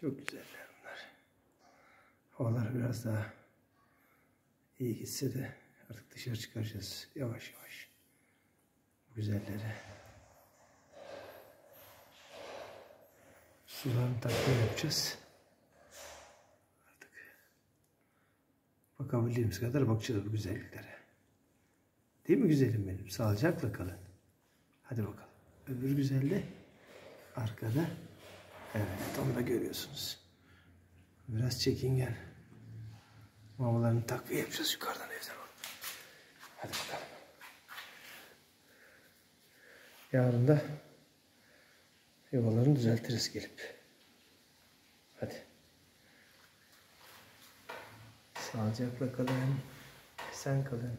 Çok güzeller bunlar. Havalar biraz daha iyi gitse de artık dışarı çıkaracağız yavaş yavaş. Bu güzelleri. Sularını takviye yapacağız. Artık bakabildiğimiz kadar bakacağız bu güzelliklere. Değil mi güzelim benim? Sağlıcakla kalın. Hadi bakalım. Öbür güzel de arkada. Evet onu da görüyorsunuz. Biraz çekingen. Mamalarını takviye yapacağız yukarıdan evden. Hadi bakalım. Yarın da yuvalarını düzeltiriz gelip. Hadi. Sağlıcakla kalın. Sen kalın.